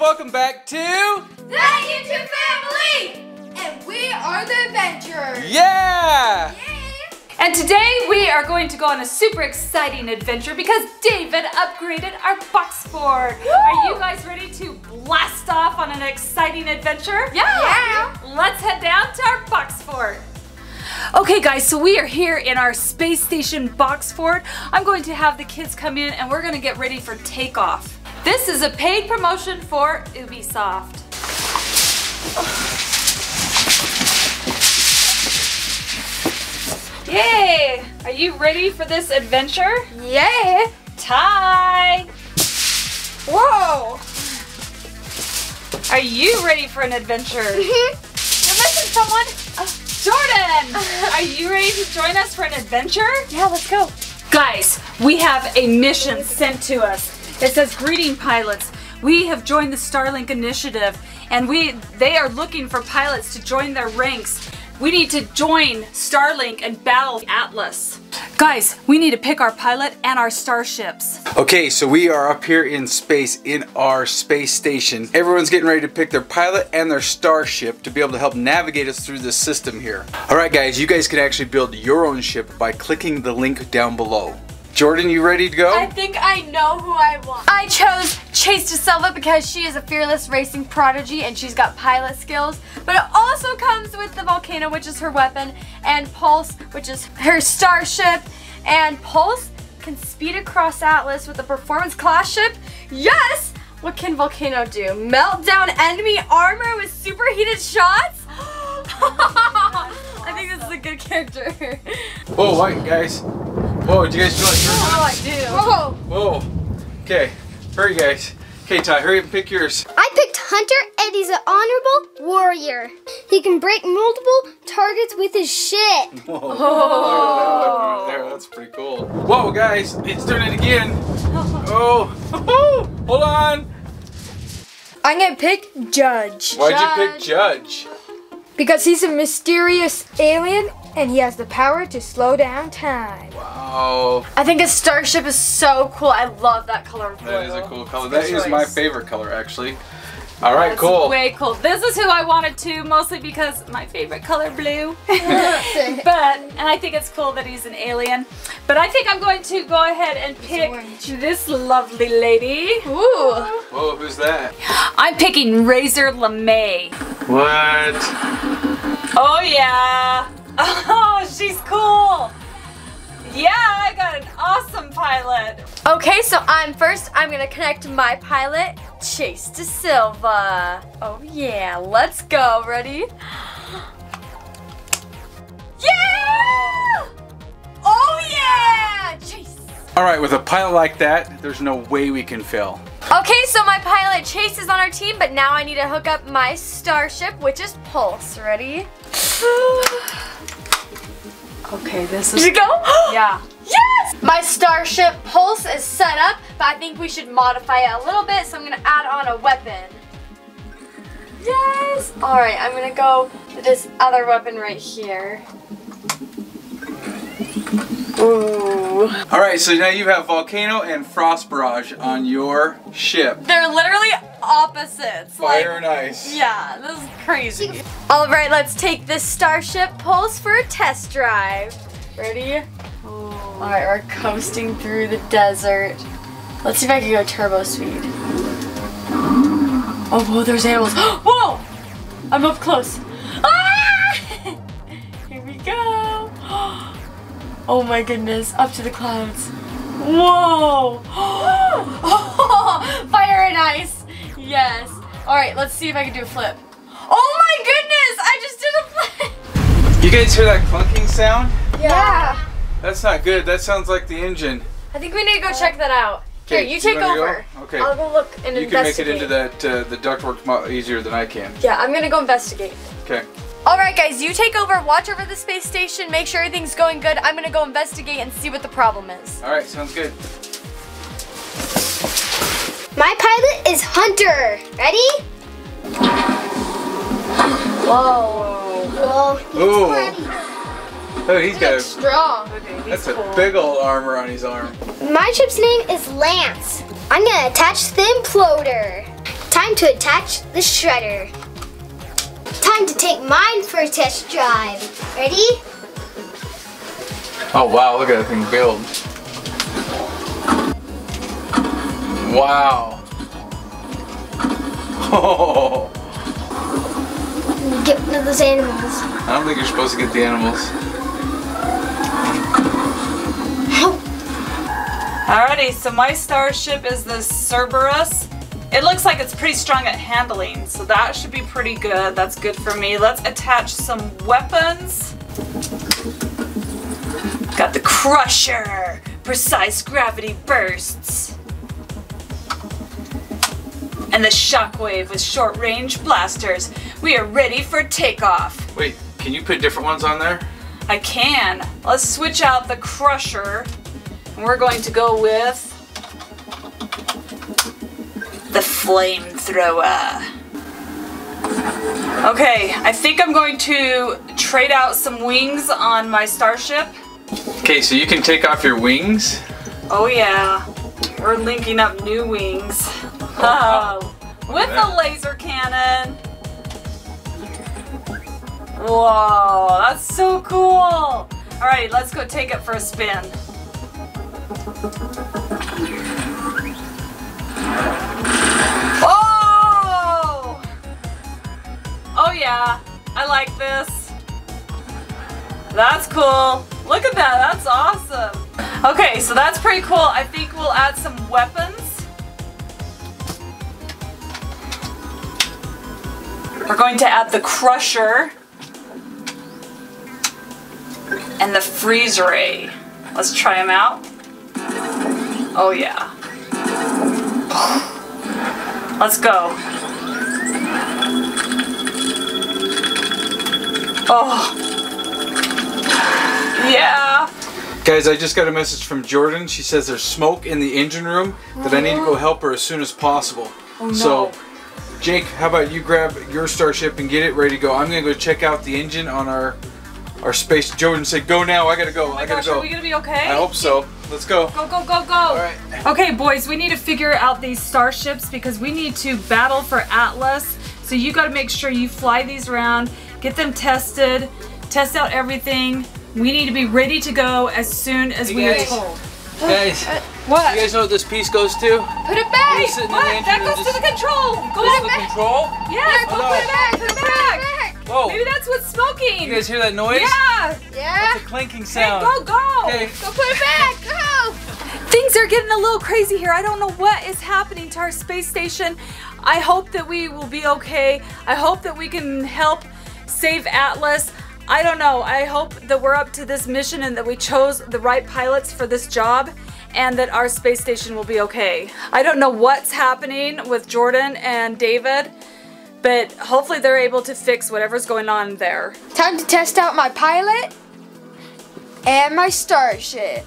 Welcome back to The YouTube family! And we are the adventurers! Yeah! And today we are going to go on a super exciting adventure because David upgraded our box fort. Are you guys ready to blast off on an exciting adventure? Yeah. Let's head down to our box fort. Okay guys, so we are here in our space station box fort. I'm going to have the kids come in and we're going to get ready for takeoff. This is a paid promotion for Ubisoft. Yay! Are you ready for this adventure? Yay! Ty! Whoa! Are you ready for an adventure? You're missing someone! Uh, Jordan! Are you ready to join us for an adventure? Yeah, let's go. Guys, we have a mission sent to us. It says, Greeting pilots. We have joined the Starlink initiative and we they are looking for pilots to join their ranks. We need to join Starlink and battle Atlas. Guys, we need to pick our pilot and our starships. Okay, so we are up here in space in our space station. Everyone's getting ready to pick their pilot and their starship to be able to help navigate us through this system here. Alright guys, you guys can actually build your own ship by clicking the link down below. Jordan, you ready to go? I think I know who I want. I chose Chase Da Silva because she is a fearless racing prodigy and she's got pilot skills. But it also comes with the volcano, which is her weapon, and Pulse, which is her starship. And Pulse can speed across Atlas with a performance class ship. Yes! What can Volcano do? Melt down enemy armor with superheated shots? I think this is a good character. Oh, Whoa, wait, guys. Whoa, do you guys feel like Oh, I do. Whoa. Whoa. Okay, hurry guys. Okay, Ty, hurry up and pick yours. I picked Hunter and he's an honorable warrior. He can break multiple targets with his ship. Whoa. Oh. There, that's pretty cool. Whoa, guys, it's doing it again. Oh, hold on. I'm gonna pick Judge Why'd you pick Judge? Because he's a mysterious alien and he has the power to slow down time. Wow, I think his starship is so cool. I love that color blue. that is a cool color. Good That is my favorite color, actually. All right, That's cool. way cool. This is who I wanted to, mostly because my favorite color blue. but and I think it's cool that he's an alien. But I think I'm going to go ahead and pick this lovely lady. Ooh. Whoa, who's that? I'm picking Razor LeMay. What? Oh yeah. Oh, she's cool. Yeah, I got an awesome pilot. Okay, so I'm first. I'm gonna connect my pilot, Chase Da Silva. Oh yeah, let's go. Ready? Yeah! Oh yeah! Chase. All right, with a pilot like that, there's no way we can fail. Okay, so my pilot Chase is on our team, but now I need to hook up my starship, which is Pulse. Ready? Okay, this is- Did it go? Yeah. Yes! My starship Pulse is set up, but I think we should modify it a little bit, so I'm gonna add on a weapon. Yes! Alright, I'm gonna go to this other weapon right here. Ooh. All right, so now you have Volcano and Frost Barrage on your ship. They're literally opposites. Fire like, and ice. Yeah, this is crazy. Alright, let's take this Starship Pulse for a test drive. Ready? Alright, we're coasting through the desert. Let's see if I can go turbo speed. Oh, whoa, there's animals. Whoa! I'm up close. Ah! Here we go. Oh my goodness, up to the clouds. Whoa! Fire and ice. Yes. All right, let's see if I can do a flip. Oh my goodness! I just did a flip. You guys hear that clunking sound? Yeah. That's not good. That sounds like the engine. I think we need to go check that out. Here, Okay, you you take wanna go? over. Okay. I'll go look and You can make it into that uh, the ductwork mo- easier than I can. Yeah, I'm gonna go investigate. Okay. All right, guys, you take over. Watch over the space station. Make sure everything's going good. I'm gonna go investigate and see what the problem is. All right, sounds good. My pilot is Hunter. Ready? Whoa. Whoa. he's Ooh. funny. Oh, he's got a, Strong. that's a big old armor on his arm. My ship's name is Lance. I'm gonna attach the imploder. Time to attach the shredder. Time to take mine for a test drive. Ready? Oh wow, look at that thing build. Wow. Oh, Get one of those animals. I don't think you're supposed to get the animals. Alrighty, so my starship is the Cerberus. It looks like it's pretty strong at handling, so that should be pretty good. That's good for me. Let's attach some weapons. Got the Crusher, precise gravity bursts. And the Shockwave with short range blasters. We are ready for takeoff. Wait, can you put different ones on there? I can. Let's switch out the Crusher. And we're going to go with the Flamethrower. Okay, I think I'm going to trade out some wings on my starship. Okay, so you can take off your wings. Oh yeah, we're linking up new wings. Oh, with the laser cannon. Whoa, that's so cool. Alright, let's go take it for a spin. Oh! Oh yeah, I like this. That's cool. Look at that, that's awesome. Okay, so that's pretty cool. I think we'll add some weapons. We're going to add the Crusher and the Freeze Ray. Let's try them out. Oh yeah. Let's go. Oh. Yeah. Guys, I just got a message from Jordan. She says there's smoke in the engine room that I need to go help her as soon as possible. Oh no. So, Jake, how about you grab your starship and get it ready to go? I'm gonna go check out the engine on our our space. Jordan said, "Go now! I gotta go! oh my I gotta gosh, go." are we gonna be okay? I hope so. Let's go. Go, go, go, go. All right. Okay, boys, we need to figure out these starships because we need to battle for Atlas. So you got to make sure you fly these around, get them tested, test out everything. We need to be ready to go as soon as Hey, we are told. Guys, uh, What? you guys know what this piece goes to? Put it back. You're sitting in the what? That goes to the control. Go is back. the control. Yeah, go put it back. Put it back. Whoa! Maybe that's what's smoking. You guys hear that noise? yeah. Yeah. It's a clinking Hey, sound. go, go. Okay. Go put it back. Go. Things are getting a little crazy here. I don't know what is happening to our space station. I hope that we will be okay. I hope that we can help save Atlas. I don't know. I hope that we're up to this mission and that we chose the right pilots for this job and that our space station will be okay. I don't know what's happening with Jordan and David, but hopefully they're able to fix whatever's going on there. Time to test out my pilot and my starship.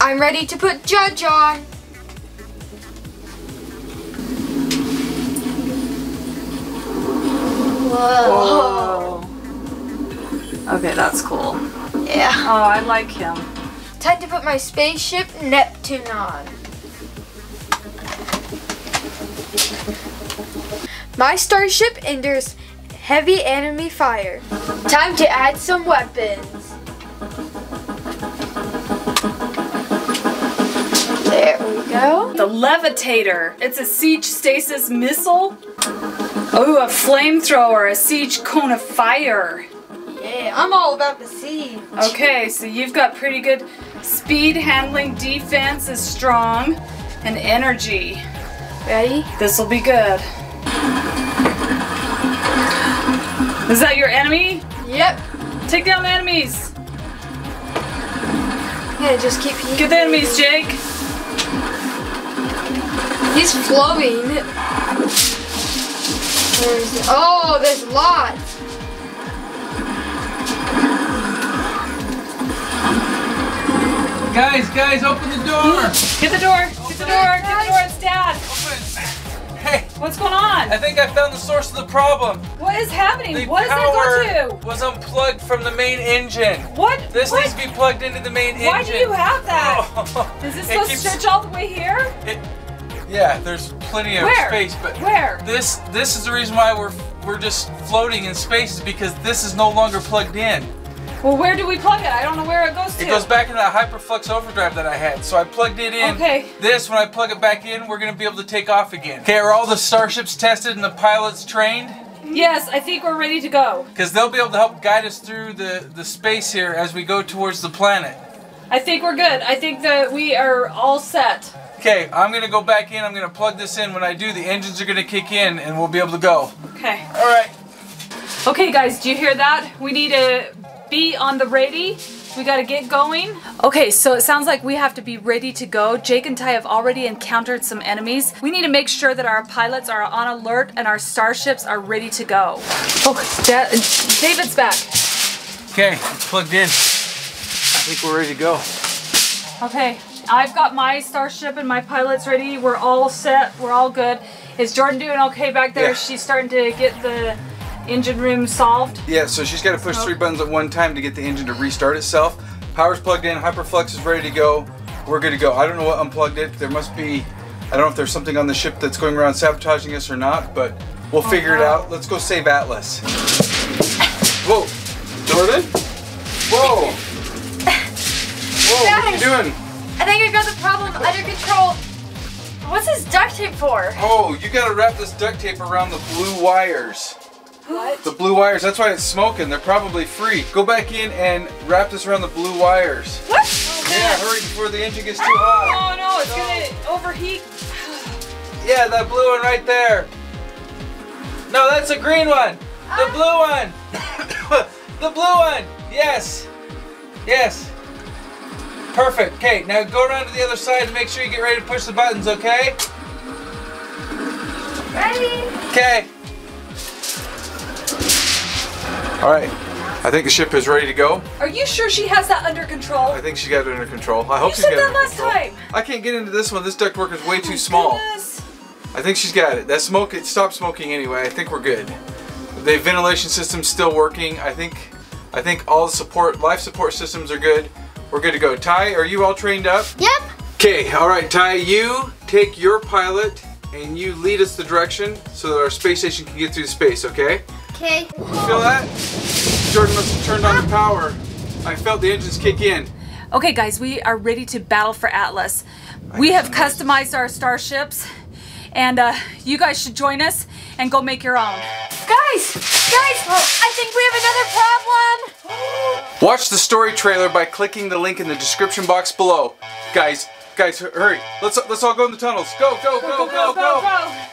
I'm ready to put Judge on. Whoa. Okay, that's cool. Yeah. Oh, I like him. Time to put my spaceship Neptune on. My starship endures heavy enemy fire. Time to add some weapons. There we go. The Levitator. It's a siege stasis missile. Oh, a flamethrower, a siege cone of fire. Yeah, I'm all about the siege. Okay, so you've got pretty good speed, handling, defense is strong, and energy. Ready? This will be good. Is that your enemy? Yep. Take down the enemies. Yeah, just keep Get the enemies, Jake. He's flowing. There's, oh, there's lots. Guys, guys, open the door! Get the door. Get the door. Get the door. It's Dad. Open. Hey, What's going on? I think I found the source of the problem. What is happening? The what is power there go to? was unplugged from the main engine. What? This what? needs to be plugged into the main engine. Why do you have that? Oh, Is this it supposed keeps- to stretch all the way here? it- yeah, there's plenty of Where? space, but Where? this this is the reason why we're we're just floating in space is because this is no longer plugged in. Well, where do we plug it? I don't know where it goes to. It goes back into that hyperflux overdrive that I had. So I plugged it in. Okay. This, when I plug it back in, we're gonna be able to take off again. Okay, are all the starships tested and the pilots trained? Yes, I think we're ready to go. Because they'll be able to help guide us through the, the space here as we go towards the planet. I think we're good. I think that we are all set. Okay, I'm gonna go back in, I'm gonna plug this in. When I do, the engines are gonna kick in and we'll be able to go. Okay. Alright. Okay, guys, do you hear that? We need to be on the ready. We gotta get going. Okay, so it sounds like we have to be ready to go. Jake and Ty have already encountered some enemies. We need to make sure that our pilots are on alert and our starships are ready to go. Oh, Da- David's back. Okay, it's plugged in. I think we're ready to go. Okay, I've got my starship and my pilots ready. We're all set. We're all good. Is Jordan doing okay back there? Yeah. She's starting to get the engine room solved. Yeah, so she's got to push three buttons at one time to get the engine to restart itself. Power's plugged in, Hyperflux is ready to go. We're good to go. I don't know what unplugged it. There must be, I don't know if there's something on the ship that's going around sabotaging us or not, but we'll oh, figure it out. Let's go save Atlas. Whoa, Jordan? Whoa. Whoa, what are you doing? I think I got the problem under control. What's this duct tape for? Oh, you gotta wrap this duct tape around the blue wires. What? The blue wires, that's why it's smoking. They're probably free. Go back in and wrap this around the blue wires. What? Yeah, hurry before the engine gets too hot. Oh no, it's gonna overheat. Yeah, that blue one right there. No, that's a green one. The blue one. the blue one. Yes. Yes. Perfect. Okay, now go around to the other side and make sure you get ready to push the buttons, okay? Ready? Okay. All right. I think the ship is ready to go. Are you sure she has that under control? I think she got it under control. I hope You she's said got it that under last control. time. I can't get into this one. This ductwork is way oh too small. Goodness. I think she's got it. That smoke, it stopped smoking anyway. I think we're good. The ventilation system's still working. I think, I think all the support, life support systems are good. We're good to go. Ty, are you all trained up? Yep. Okay, all right, Ty, you take your pilot and you lead us the direction so that our space station can get through space, okay? Okay. You feel that? Jordan must have turned on the power. I felt the engines kick in. Okay, guys, we are ready to battle for Atlas. We have customized our starships, and uh, you guys should join us and go make your own. Guys, guys, I think we have another problem. Watch the story trailer by clicking the link in the description box below. Guys, guys, hurry. Let's let's all go in the tunnels. Go, go, go, go, go. go.